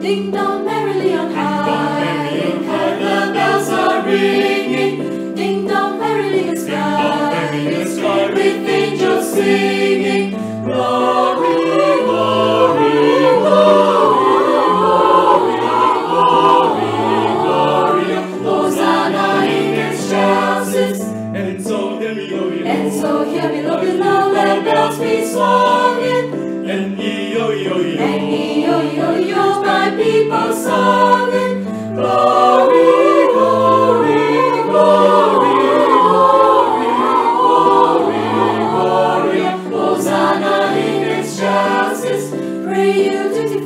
Ding dong merrily on high, on high, the bells are ringing. Ding dong merrily in sky, in sky, with angels singing. Glory, glory, glory, glory, Hosanna in excelsis. And so hear me, O ye And Lord. so hear me, Lord, below, let bells be swunging. And ye, O ye, O And ye, Pray you dutifully